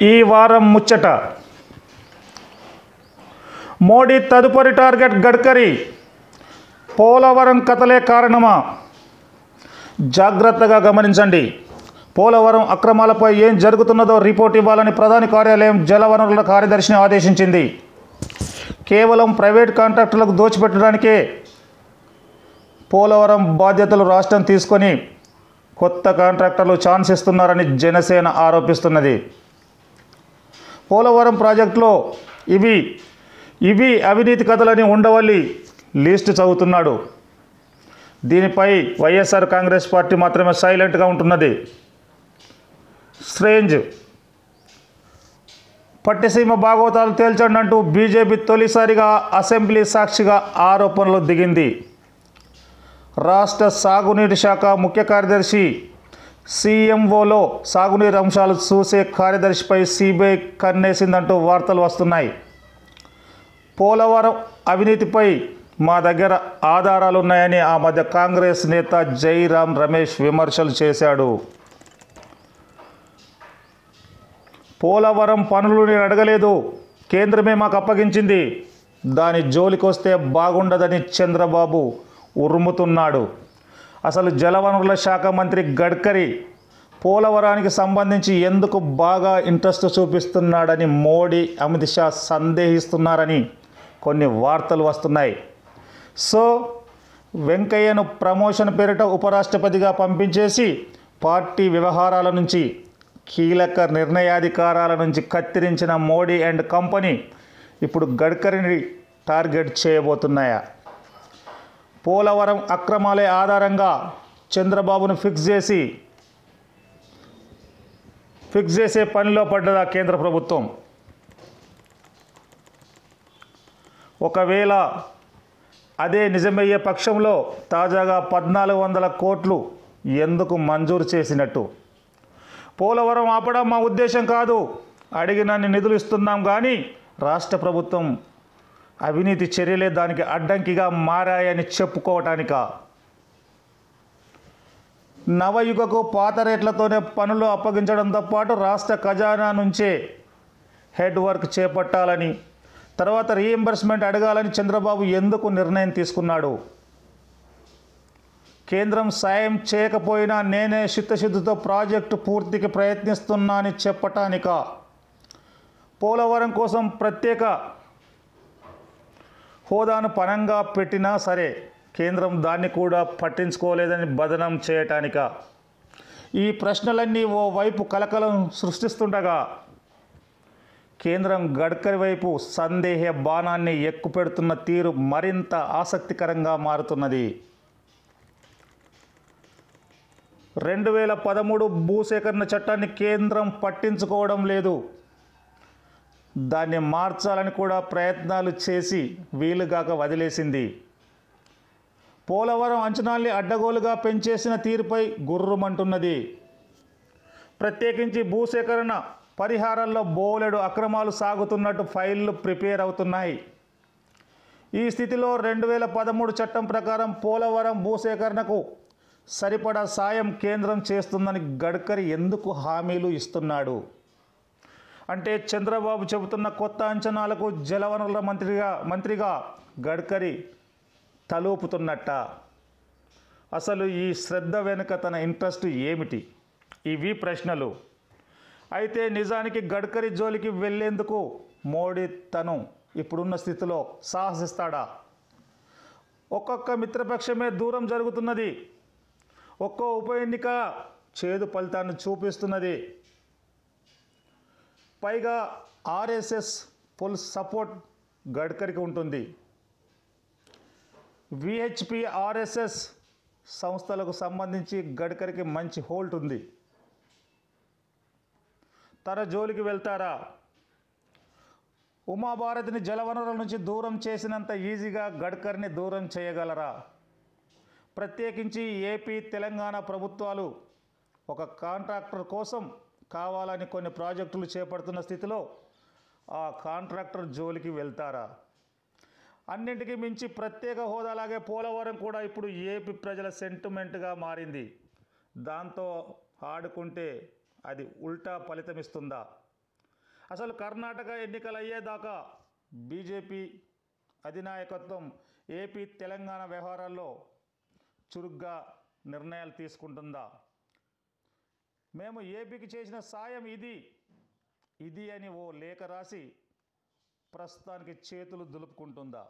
ఈ వారం ముచ్చట. మోడీ తదుపరి టార్గెట్ గడ్కరీ. పోలవరం కథలే కారణమా? జాగ్రత్తగా గమనించండి. పోలవరం అక్రమాలపై ఏం జరుగుతున్నదో రిపోర్ట్ ఇవ్వాలని ప్రధాని కార్యాలయం జలవనరుల కార్యదర్శిని ఆదేశించింది. కేవలం ప్రైవేట్ కాంట్రాక్టులకు దోచిపెట్టడానికే పోలవరం బాధ్యతలు రాష్ట్రం తీసుకొని కొత్త కాంట్రాక్టర్లు ఛాన్స్ ఇస్తున్నారని జనసేన ఆరోపిస్తున్నది. పోలవరం ప్రాజెక్టులో ఇవి ఇవి అవినీతి కథలని ఉండవల్లి లిస్ట్ చదువుతున్నాడు. దీనిపై వైఎస్ఆర్ కాంగ్రెస్ పార్టీ మాత్రమే సైలెంట్గా ఉంటున్నది. స్ట్రేంజ్. పట్టిసీమ భాగవతాలు తేల్చండి అంటూ బీజేపీ తొలిసారిగా అసెంబ్లీ సాక్షిగా ఆరోపణలు దిగింది. రాష్ట్ర సాగునీటి శాఖ ముఖ్య కార్యదర్శి సీఎంఓలో సాగునీరు అంశాలు చూసే కార్యదర్శిపై సిబిఐ కన్నేసిందంటూ వార్తలు వస్తున్నాయి. పోలవరం అవినీతిపై మా దగ్గర ఆధారాలు ఉన్నాయని ఆ మధ్య కాంగ్రెస్ నేత జైరాం రమేష్ విమర్శలు చేశాడు. పోలవరం పనులు నేను అడగలేదు. కేంద్రమే మాకు అప్పగించింది. దాని జోలికొస్తే బాగుండదని చంద్రబాబు ఉరుముతున్నాడు. అసలు జలవనరుల శాఖ మంత్రి గడ్కరీ పోలవరానికి సంబంధించి ఎందుకు బాగా ఇంట్రెస్ట్ చూపిస్తున్నాడని మోడీ అమిత్ షా సందేహిస్తున్నారని కొన్ని వార్తలు వస్తున్నాయి. సో వెంకయ్యను ప్రమోషన్ పేరిట ఉపరాష్ట్రపతిగా పంపించేసి పార్టీ వ్యవహారాల నుంచి కీలక నిర్ణయాధికారాల నుంచి కత్తిరించిన మోడీ అండ్ కంపెనీ ఇప్పుడు గడ్కరీని టార్గెట్ చేయబోతున్నాయా? పోలవరం అక్రమాలే ఆధారంగా చంద్రబాబును ఫిక్స్ చేసి ఫిక్స్ చేసే పనిలో పడ్డదా కేంద్ర ప్రభుత్వం? ఒకవేళ అదే నిజమయ్యే పక్షంలో తాజాగా పద్నాలుగు వందల కోట్లు ఎందుకు మంజూరు చేసినట్టు? పోలవరం ఆపడం మా ఉద్దేశం కాదు. అడిగినన్ని నిధులు ఇస్తున్నాం కానీ రాష్ట్ర ప్రభుత్వం అవినీతి చర్యలే దానికి అడ్డంకిగా మారాయని చెప్పుకోవటానిక? నవయుగకు పాత రేట్లతోనే పనులు అప్పగించడంతో పాటు రాష్ట్ర ఖజానా నుంచే హెడ్ వర్క్ చేపట్టాలని తర్వాత రీఎంబర్స్మెంట్ అడగాలని చంద్రబాబు ఎందుకు నిర్ణయం తీసుకున్నాడు? కేంద్రం సాయం చేయకపోయినా నేనే చిత్తశుద్ధితో ప్రాజెక్టు పూర్తికి ప్రయత్నిస్తున్నా అని చెప్పటానిక? పోలవరం కోసం ప్రత్యేక హోదాను పనంగా పెట్టినా సరే కేంద్రం దాన్ని కూడా పట్టించుకోలేదని బదనం చేయటానిక. ఈ ప్రశ్నలన్నీ ఓ వైపు కలకలం సృష్టిస్తుండగా కేంద్రం గడ్కరీ వైపు సందేహ బాణాన్ని ఎక్కుపెడుతున్న తీరు మరింత ఆసక్తికరంగా మారుతున్నది. రెండు వేల పదమూడు భూసేకరణ చట్టాన్ని కేంద్రం పట్టించుకోవడం లేదు. దాన్ని మార్చాలని కూడా ప్రయత్నాలు చేసి వీలుగాక వదిలేసింది. పోలవరం అంచనాల్ని అడ్డగోలుగా పెంచేసిన తీరుపై గుర్రుమంటున్నది. ప్రత్యేకించి భూసేకరణ పరిహారాల్లో బోలెడు అక్రమాలు సాగుతున్నట్టు ఫైళ్ళు ప్రిపేర్ అవుతున్నాయి. ఈ స్థితిలో రెండు వేల పదమూడు చట్టం ప్రకారం పోలవరం భూసేకరణకు సరిపడా సాయం కేంద్రం చేస్తుందని గడ్కరీ ఎందుకు హామీలు ఇస్తున్నాడు? అంటే చంద్రబాబు చెబుతున్న కొత్త అంచనాలకు జలవనరుల మంత్రిగా మంత్రిగా గడ్కరీ తలూపుతున్నట్ట. అసలు ఈ శ్రద్ధ వెనుక తన ఇంట్రెస్ట్ ఏమిటి? ఇవి ప్రశ్నలు. అయితే నిజానికి గడ్కరీ జోలికి వెళ్ళేందుకు మోడీ తను ఇప్పుడున్న స్థితిలో సాహసిస్తాడా? ఒక్కొక్క మిత్రపక్షమే దూరం జరుగుతున్నది. ఒక్కో ఉప ఎన్నిక చేదు ఫలితాన్ని చూపిస్తున్నది. పైగా ఆర్ఎస్ఎస్ ఫుల్ సపోర్ట్ గడ్కరీకి ఉంటుంది. విహెచ్పి ఆర్ఎస్ఎస్ సంస్థలకు సంబంధించి గడ్కరీకి మంచి హోల్ట్ ఉంది. తన జోలికి వెళ్తారా? ఉమాభారతిని జలవనరుల నుంచి దూరం చేసినంత ఈజీగా గడ్కరీని దూరం చేయగలరా? ప్రత్యేకించి ఏపీ తెలంగాణ ప్రభుత్వాలు ఒక కాంట్రాక్టర్ కోసం కావాలని కొన్ని ప్రాజెక్టులు చేపడుతున్న స్థితిలో ఆ కాంట్రాక్టర్ జోలికి వెళ్తారా? అన్నింటికీ మించి ప్రత్యేక హోదాలాగే పోలవరం కూడా ఇప్పుడు ఏపీ ప్రజల సెంటిమెంట్గా మారింది. దాంతో ఆడుకుంటే అది ఉల్టా ఫలితమిస్తుందా? అసలు కర్ణాటక ఎన్నికలు అయ్యేదాకా బీజేపీ అధినాయకత్వం ఏపీ తెలంగాణ వ్యవహారాల్లో చురుగ్గా నిర్ణయాలు తీసుకుంటుందా? మేము ఏపీకి చేసిన సాయం ఇది. ఇది అని ఓ లేఖ రాసి ప్రస్తుతానికి చేతులు దులుపుకుంటుందా?